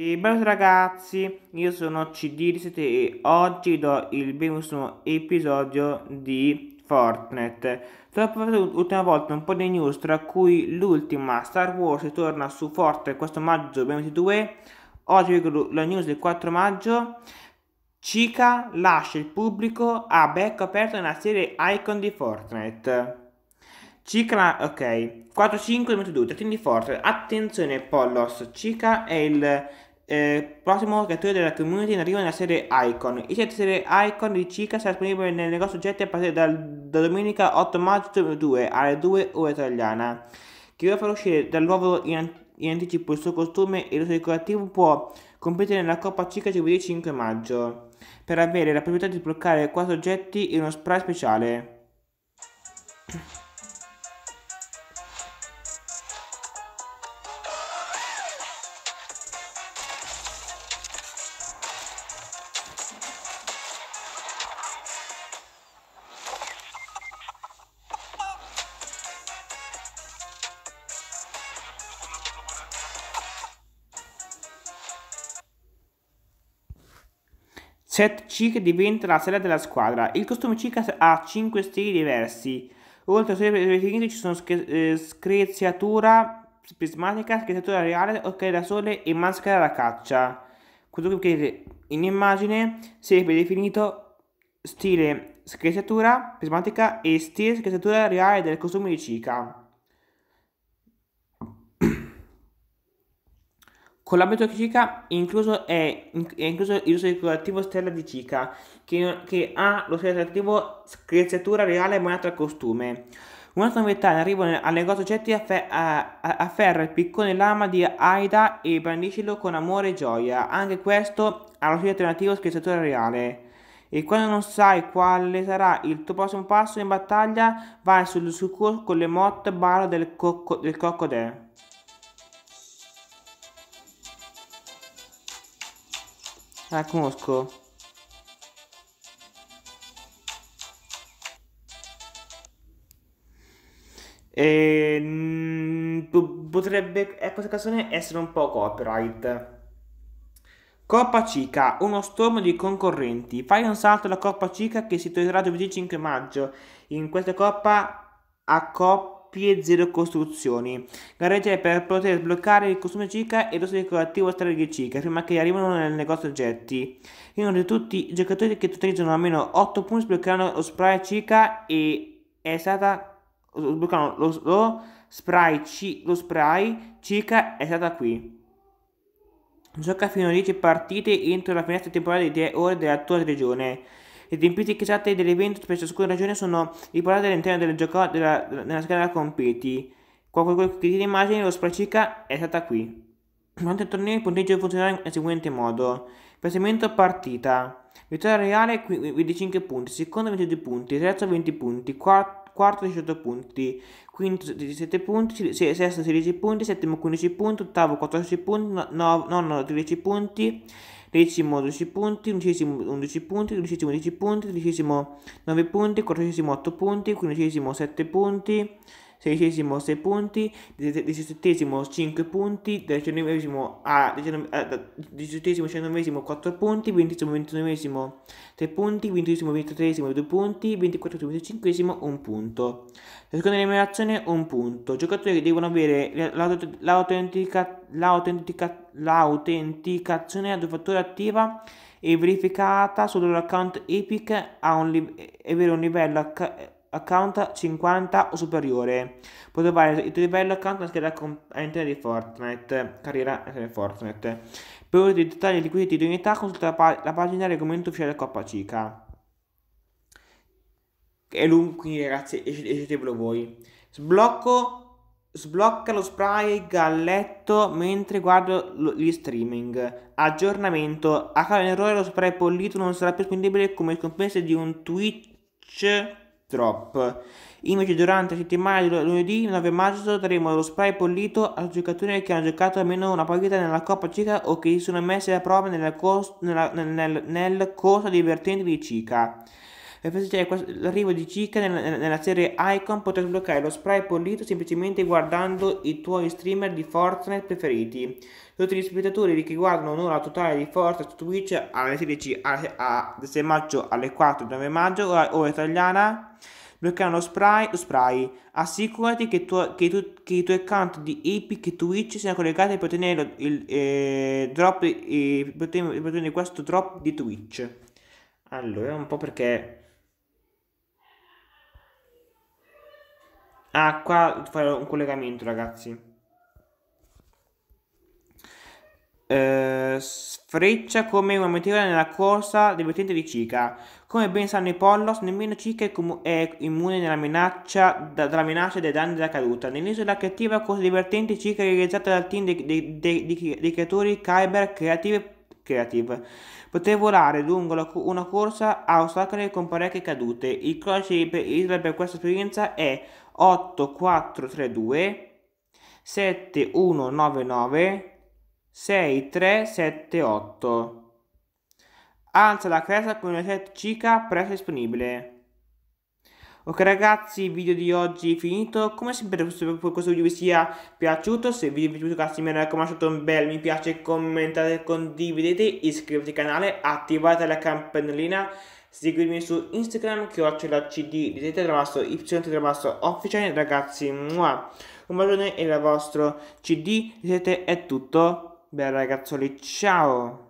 E bello ragazzi, io sono CD e oggi do il benvenuto episodio di Fortnite. Dopo l'ultima volta un po' di news, tra cui l'ultima Star Wars ritorna su Fortnite questo maggio 2022. Oggi vedo la news del 4 maggio. Chica lascia il pubblico a becco aperto nella serie Icon di Fortnite. Chica, ok, 4-5 2022, trattini di Fortnite. Attenzione Pollos, Chica è il eh, prossimo creatore della community in arrivo nella serie Icon. Il set serie Icon di Chica sarà disponibile nel negozio oggetti a partire dal, da domenica 8 maggio 2002 alle 2 ore italiana. Chi vuole far uscire dal nuovo in, in, anticipo il suo costume e il suo decorativo può competere nella Coppa Chica giovedì 5 maggio per avere la possibilità di sbloccare 4 oggetti in uno spray speciale. Set Chic diventa la sella della squadra. Il costume Chic ha 5 stili diversi. Oltre suoi definiti ci sono eh, screziatura prismatica, screziatura reale, occhiali da sole e maschera da caccia. Quello che in immagine sarebbe definito stile screziatura prismatica e stile screziatura reale del costume di Chica. Con l'ambito Chica incluso è, è, incluso il uso decorativo Stella di Chica, che, che ha lo stesso decorativo screziatura reale moneta al costume. Un'altra novità in arrivo al negozio oggetti afferra il piccone lama di Aida e brandiscilo con amore e gioia. Anche questo ha lo suo alternativo screziatura reale. E quando non sai quale sarà il tuo prossimo passo in battaglia, vai sul succo con le motte barra del, cocco, del coccodè. Ah, conosco. E, mm, potrebbe eh, questa canzone essere un po' copyright. Coppa Cica, uno stormo di concorrenti. Fai un salto alla Coppa Cica che si tornerà giovedì 5 maggio. In questa coppa a coppia coppie, zero costruzioni. Gareggiare per poter sbloccare il costume Cica e lo decorativo streghe Cica prima che arrivino nel negozio oggetti. Inoltre tutti i giocatori che totalizzano almeno 8 punti sbloccheranno lo spray Cica e è stata sbloccano lo, lo spray C, lo spray Cica è stata qui. Gioca fino a 10 partite entro la finestra temporale di 3 ore della tua regione. Le tempistiche esatte dell'evento per ciascuna regione sono riportate all'interno del gioco della, nella scheda competi. Qualche che ti immagini lo spraccica è stata qui. Durante il torneo il punteggio funzionerà nel seguente modo. Piazzamento partita. Vittoria reale 25 punti, secondo 22 punti, terzo 20 punti, quarto, quarto 18 punti, quinto 17 punti, sesto 16 punti, settimo 15 punti, ottavo 14 punti, nono 13 punti, decimo 12 punti, undicesimo 11 punti, dodicesimo 10 punti, tredicesimo 9 punti, quattordicesimo 8 punti, quindicesimo 7 punti, sedicesimo 6 punti, diciassettesimo 5 punti, diciannovesimo a diciottesimo diciannovesimo 4 punti, ventesimo ventinovesimo 3 punti, ventesimo ventitresimo 2 punti, ventiquattresimo venticinquesimo 1 punto. La seconda eliminazione 1 punto. Giocatori devono avere l'autenticazione a due fattori attiva e verificata sul loro account Epic a un avere un livello account 50 o superiore. Puoi trovare il tuo livello account nella scheda all'interno di Fortnite, carriera di Fortnite. Per i dettagli di questi di unità consulta la, pa la pagina del regolamento ufficiale Coppa Cica. È lungo, quindi ragazzi, sceglietevelo voi. Sblocco Sblocca lo spray galletto mentre guardo gli streaming. Aggiornamento. A causa di un errore lo spray pollito non sarà più disponibile come compenso di un Twitch Drop. Invece durante la settimana di lunedì 9 maggio daremo lo spray pollito a giocatori che hanno giocato almeno una partita nella Coppa Cica o che si sono messi alla prova nella, nella, nel, nel, nel corso divertente di Cica. Per festeggiare l'arrivo di Chica nella, serie Icon potrai sbloccare lo spray pulito semplicemente guardando i tuoi streamer di Fortnite preferiti. Tutti gli spettatori che guardano un'ora totale di Fortnite su Twitch alle 16 a, a, a 6 maggio alle 4 9 maggio, ora italiana bloccare lo spray, lo spray. Assicurati che, tu, che, tu, che, i tuoi account di Epic e Twitch siano collegati per ottenere il, eh, drop, eh, per ottenere questo drop di Twitch. Allora, un po' perché... Ah, qua fare un collegamento, ragazzi. Eh, freccia come una meteora nella corsa divertente di Chica. Come ben sanno i Pollos, nemmeno Chica è, è immune dalla minaccia, da, dalla minaccia dei danni della caduta. Nell'isola creativa, corsa divertente Chica realizzata dal team dei, creatori Kyber Creative, Creative. Poter volare lungo la, una corsa a ostacoli con parecchie cadute. Il codice per, per questa esperienza è 8432 7199 6378. Alza la cresta con una set cica presto disponibile. Ok ragazzi, il video di oggi è finito. Come sempre questo, questo video vi sia piaciuto. Se il video vi è piaciuto ragazzi mi raccomando un bel mi piace, commentate, condividete, iscrivetevi al canale, attivate la campanellina, seguitemi su Instagram che ho la cd di Tetramasso, y Tetramasso officiale. Ragazzi, muah. un bacione e il vostro cd di è tutto. Beh ragazzoli, ciao!